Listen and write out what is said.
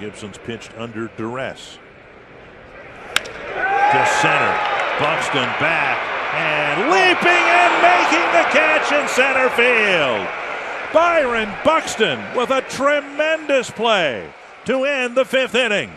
Gibson's pitched under duress. To center. Buxton back and leaping and making the catch in center field. Byron Buxton with a tremendous play to end the fifth inning.